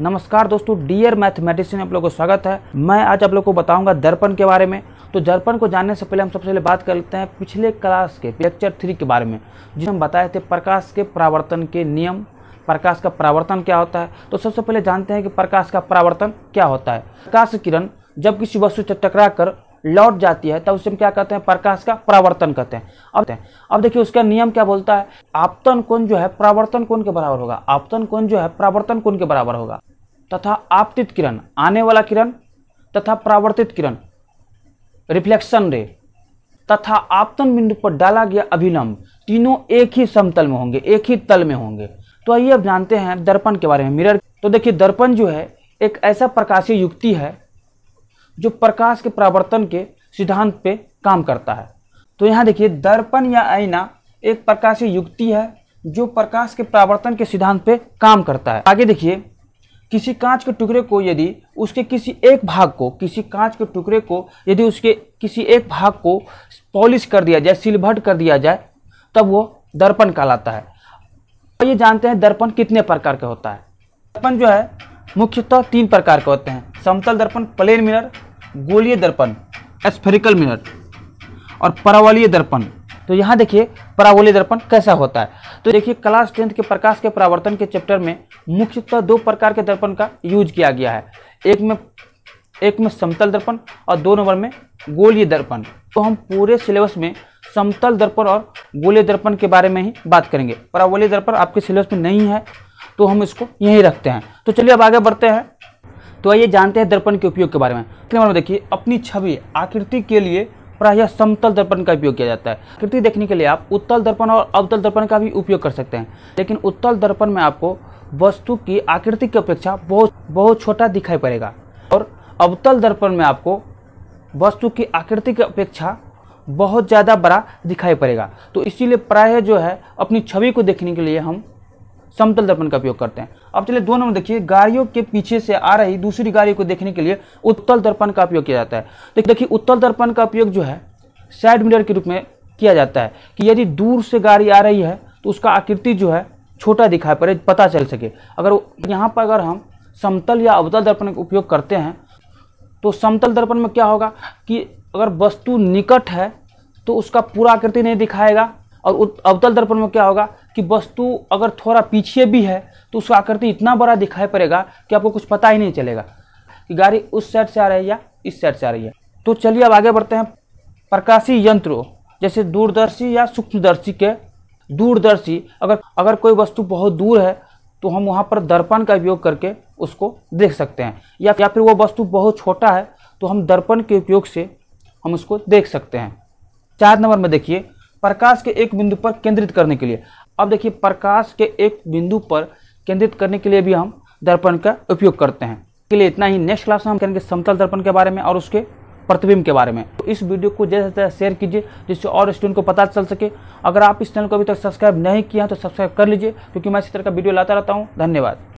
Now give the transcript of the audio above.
नमस्कार दोस्तों dear mathematician आप लोगों को स्वागत है। मैं आज आप लोगों को बताऊँगा दर्पण के बारे में। तो दर्पण को जानने से पहले हम सबसे पहले बात कर लेते हैं पिछले क्लास के लेक्चर थ्री के बारे में, जिसमें हम बताए थे प्रकाश के प्रावर्तन के नियम, प्रकाश का प्रावर्तन क्या होता है। तो सबसे पहले जानते हैं कि प्रकाश का प्रावर्तन क्या होता है। प्रकाश किरण जब किसी वस्तु से टकरा कर लौट जाती है, तब उसे हम क्या कहते हैं? प्रकाश का परावर्तन कहते हैं। अब अब देखिए, उसका नियम क्या बोलता है? आपतन कोण जो है, परावर्तन कोण के बराबर होगा। आपतन कोण जो है, परावर्तन कोण के बराबर होगा। तथा आपतित किरण, आने वाला किरण, तथा परावर्तित किरण, रिफ्लेक्शन रे, तथा आपतन बिंदु पर डाला गया अभिलंब, तीनों एक ही समतल में होंगे, एक ही तल में होंगे। तो आइए अब जानते हैं दर्पण के बारे में। मिरर तो देखिए, दर्पण जो है, एक ऐसा प्रकाशीय युक्ति है जो प्रकाश के परावर्तन के सिद्धांत पे काम करता है। तो यहाँ देखिए, दर्पण या आईना एक प्रकाशीय युक्ति है, जो प्रकाश के परावर्तन के सिद्धांत पे काम करता है। आगे देखिए, किसी कांच के टुकड़े को यदि उसके किसी एक भाग को, किसी कांच के टुकड़े को यदि उसके किसी एक भाग को पॉलिश कर दिया जाए, सिलभट कर दिया जाए, तब वो दर्पण कहलाता है। तो ये जानते हैं दर्पण कितने प्रकार का होता है। दर्पण जो है, मुख्यतः तीन प्रकार के होते हैं। समतल दर्पण, प्लेन मिरर गोलीय दर्पण, एस्फेरिकल मिरर और परावलीय दर्पण। तो यहाँ देखिए, परावलीय दर्पण कैसा होता है? तो देखिए क्लास टेंथ के प्रकाश के परावर्तन के चैप्टर में मुख्यतः दो प्रकार के दर्पण का यूज़ किया गया है। एक में एक में समतल दर्पण और दो नंबर में गोलीय दर्पण। तो हम पूरे सिलेबस में समतल दर्पण और गोलीय दर्पण के बारे में ही बात करेंगे। परावलीय दर्पण आपके सिलेबस में नहीं है तो हम इसको यहीं रखते हैं। तो चलिए अब आगे बढ़ते हैं। तो आइए जानते हैं दर्पण के उपयोग के बारे में। नंबर में देखिए, अपनी छवि, आकृति के लिए प्रायः समतल दर्पण का उपयोग किया जाता है। आकृति देखने के लिए आप उत्तल दर्पण और अवतल दर्पण का भी उपयोग कर सकते हैं। लेकिन उत्तल दर्पण में आपको वस्तु की आकृति की अपेक्षा बहुत बहुत छोटा दिखाई पड़ेगा। और अवतल दर्पण में आपको वस्तु की आकृति की अपेक्षा बहुत ज़्यादा बड़ा दिखाई पड़ेगा। तो इसीलिए प्रायः जो है, अपनी छवि को देखने के लिए हम समतल दर्पण का उपयोग करते हैं। अब चलिए दो नंबर देखिए, गाड़ियों के पीछे से आ रही दूसरी गाड़ी को देखने के लिए उत्तल दर्पण का उपयोग किया जाता है। तो देखिए, उत्तल दर्पण का उपयोग जो है, साइड मिरर के रूप में किया जाता है कि यदि दूर से गाड़ी आ रही है तो उसका आकृति जो है, छोटा दिखाई पड़े, पता चल सके। अगर यहाँ पर अगर हम समतल या अवतल दर्पण का उपयोग करते हैं तो समतल दर्पण में क्या होगा कि अगर वस्तु निकट है तो उसका पूरा आकृति नहीं दिखाएगा और अवतल दर्पण में क्या होगा कि वस्तु अगर थोड़ा पीछे भी है तो उसका आकृति इतना बड़ा दिखाई पड़ेगा कि आपको कुछ पता ही नहीं चलेगा। कि गाड़ी उस साइड से आ रही है या इस साइड से आ रही है। तो चलिए अब आगे बढ़ते हैं। प्रकाशी यंत्रों, जैसे दूरदर्शी या सूक्ष्मदर्शी के दूरदर्शी, अगर अगर कोई वस्तु बहुत दूर है तो हम वहाँ पर दर्पण का उपयोग करके उसको देख सकते हैं। या या फिर वो वस्तु बहुत छोटा है तो हम दर्पण के उपयोग से हम उसको देख सकते हैं। चार नंबर में देखिए। प्रकाश के एक बिंदु पर केंद्रित करने के लिए। अब देखिए, प्रकाश के एक बिंदु पर केंद्रित करने के लिए भी हम दर्पण का उपयोग करते हैं। के लिए इतना ही। नेक्स्ट क्लास में हम करेंगे समतल दर्पण के बारे में और उसके प्रतिबिंब के बारे में। तो इस वीडियो को जैसे जैसे शेयर कीजिए, जिससे और स्टूडेंट को पता चल सके। अगर आप इस चैनल को अभी तक सब्सक्राइब नहीं किया तो सब्सक्राइब कर लीजिए, क्योंकि मैं इसी तरह का वीडियो लाता रहता हूँ। धन्यवाद।